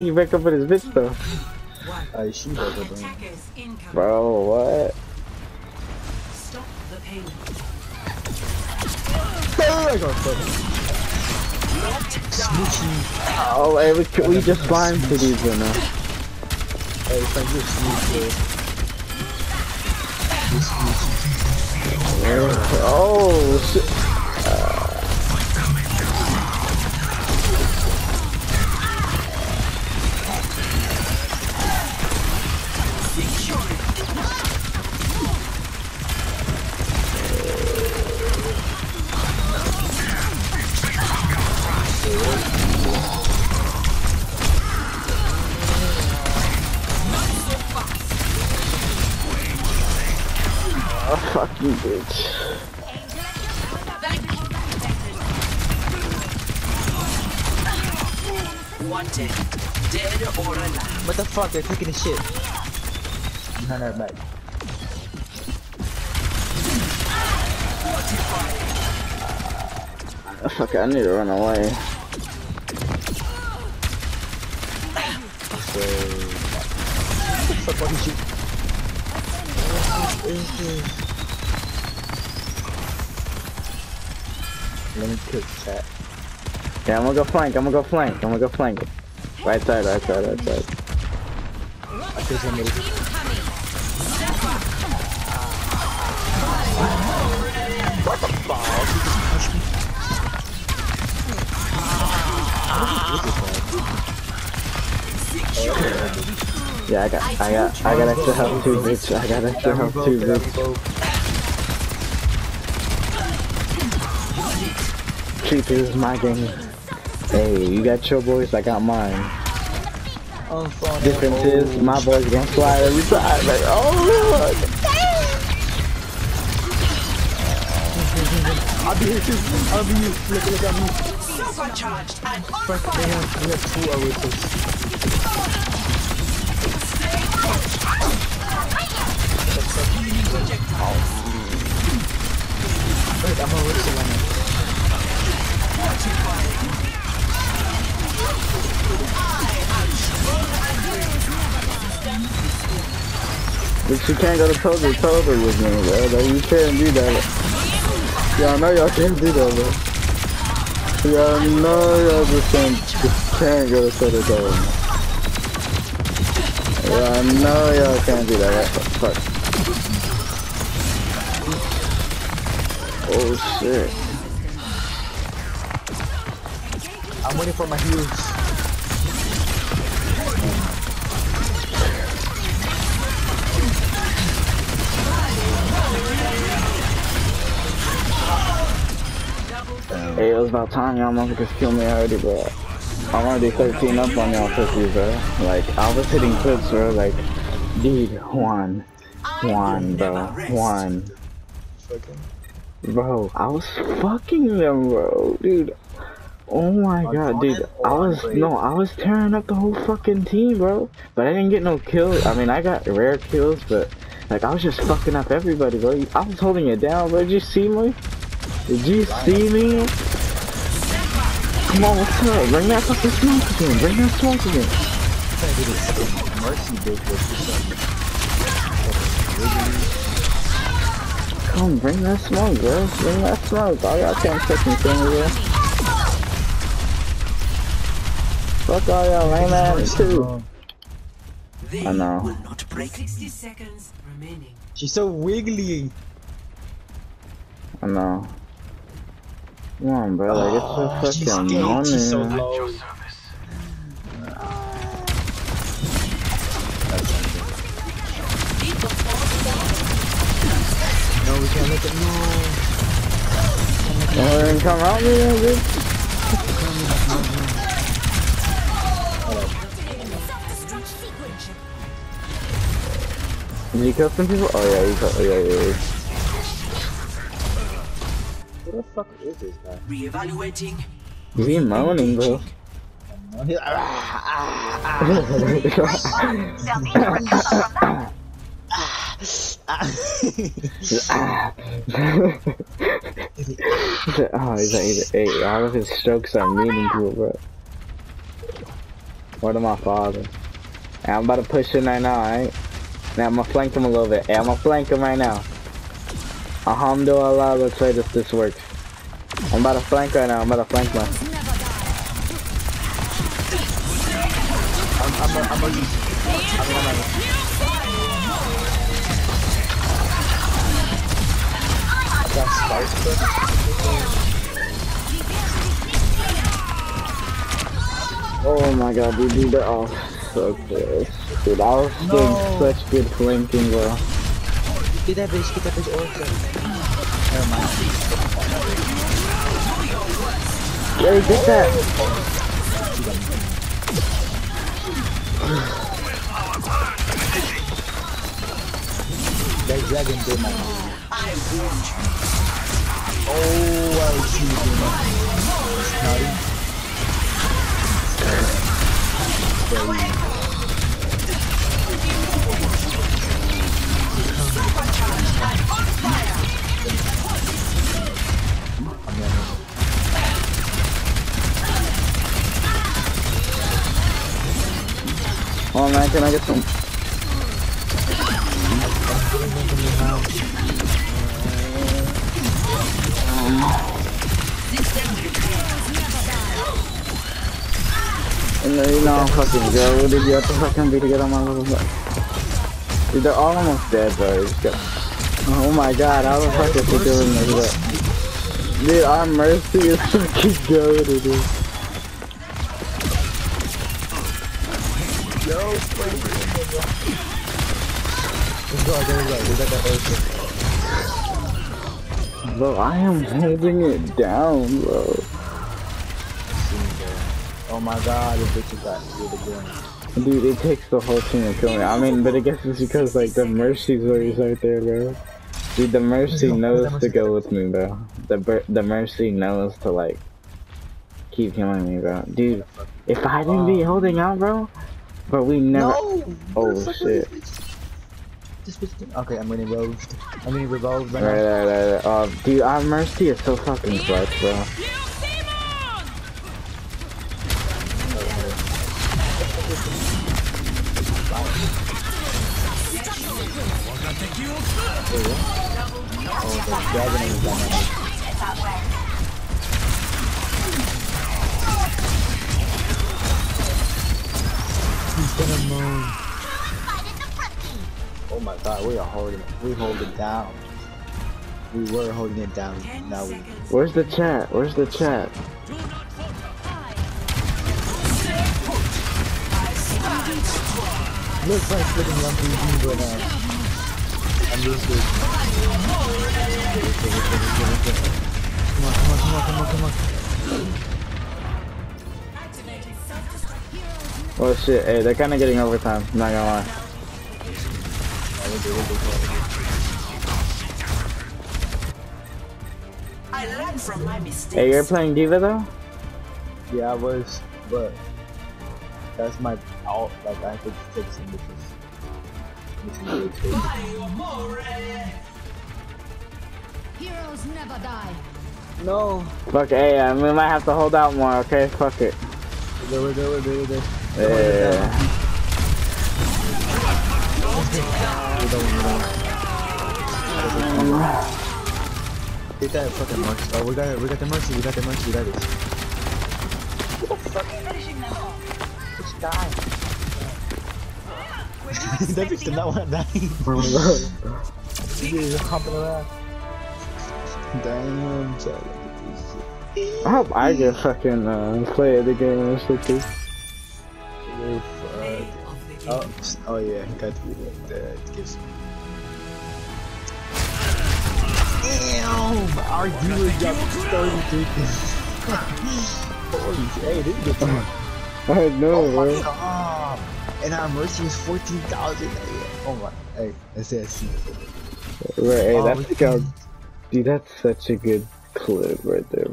You break up with his bitch though. She does it. Bro, what? Stop the pain. Oh, hey, we, can, we just blind to these right now. Hey, it's like you sneak, Oh, shit. Wanted. Dead or alive. What the fuck? They're taking a shit. Behind our back. Ah, fuck, I need to run away. So, what the fuck? Why did you? Let me cook chat. Yeah, I'm gonna go flank, I'm gonna go flank, I'm gonna go flank. Right side, right side, right side. Yeah, I got, I got, I got extra health too, bitch. I got extra health too, bitch. This is my game. Hey, you got your voice, I got mine. I'm falling. Difference is, my voice gonna slide every time. Like, oh, look. I'll be here too. I'll be here. Look, look at me. Supercharged and Fuck, they have, we have two Oasis. Wait, I'm a Oasis you can't go to Tozer, Tozer with me, bro. Like, you can't do that. Y'all know y'all can't do that, bro. Y'all know y'all just can't, just can't go to Tozer, Tozer. Y'all know y'all can't do that. Right? Fuck. Oh shit. I'm waiting for my heals. Hey, it was about time y'all motherfuckers killed me already, bro. I'm already 13 up on y'all pussies, bro. Like, I was hitting clips, bro. Like, dude, Juan. Juan, bro. Juan. Bro, I was fucking them, bro. Dude. Oh my god, dude. I was, no, I was tearing up the whole fucking team, bro. But I didn't get no kills. I mean, I got rare kills, but, like, I was just fucking up everybody, bro. I was holding it down, bro. Did you see me? Did you see me? Come on, what's up? Bring that fucking smoke again. Bring that smoke again. trying to do this fucking mercy bitch with this Come, bring that smoke, bro. Bring that smoke. All y'all can't fucking kill me, bro. Fuck all y'all lame ass too. I know. will not break. 60 seconds remaining. She's so wiggly. I know. Come on, bro. Like, Oh, it's she's a fucking dead. She's so low. No, we can't make it. No. Don't let him come out me, then, bitch. Did you kill some people? Oh yeah, you killed. Oh, yeah, yeah, yeah. Who the fuck is this guy? Reevaluating. Is he moaning, bro? Ah. oh, he's like, he's, hey, all of his strokes are meaningful, bro. Word of my father. And I'm about to push in right now, alright? Now I'm gonna flank him a little bit. Hey, I'm gonna flank him right now. Alhamdulillah, let's say this this works. I'm about to flank right now, I'm about to flank never. I'm, I'm, a, I'm a, I'm I'm a, Oh my god, dude, dude, they're all so close. Dude, I was No. getting such good flanking, bro. Get that bitch, get that bitch orca. Never mind. Hey, get that! That dragon did my Oh, I see you doing that. Can I get some? No, you know fucking. What did you have to fucking be to get on my little butt? Dude, they're all almost dead, bro. Oh my god, how the fuck is he doing this? Dude, our mercy is fucking good, dude. Yo, Let's go, go, go. We got that. Bro, I am holding it down, bro. Oh my god, this bitch is got good again. Dude, it takes the whole team to kill me. I mean, but I guess it's because, like, the Mercy's always right there, bro. Dude, the Mercy knows to go. go with me, bro. The the Mercy knows to, like, keep killing me, bro. Dude, if I didn't be oh. holding out, bro, but we never... No! Oh, What the fuck was shit. This bitch? This bitch. Okay, I'm getting roved. I'm getting revolved right Right, now. right, right, right. Uh, dude, our Mercy is so fucking clutch, bro. Oh, the dragon is down gonna move. Oh my god, we are holding it. We hold it down. We were holding it down. Now we. Where's the chat? Where's the chat? Looks like freaking one PG, but uh, I'm just good. Come on, come on, come on, come on, come on. Oh shit, hey, they're kinda getting overtime, I'm not gonna lie. I learn from my mistakes. Hey, you're playing D.Va though? Yeah, I was, but that's my alt. Like I could take some bitches. Which is really cool. Heroes never die. No, Fuck, hey, uh, we might have to hold out more, okay? Fuck it. we're good, we're good, we're good, we're good. Get that fucking mercy. Oh, we got it. We got the mercy. We got the mercy. We got this. Bitch, die. that bitch did not want to die. She is humping around. Damn, shit. I hope I get fucking uh, play the game or something. We're Oh, oh yeah, got to be like that. Gives me. Damn! Our dealer got 33 Holy shit, hey, this is good time. I know, Oh my bro. god! Um, and our mercy is 14,000. Oh my, hey, let's say I see. Right, hey, Oh, that's we like a, dude, that's such a good clip right there,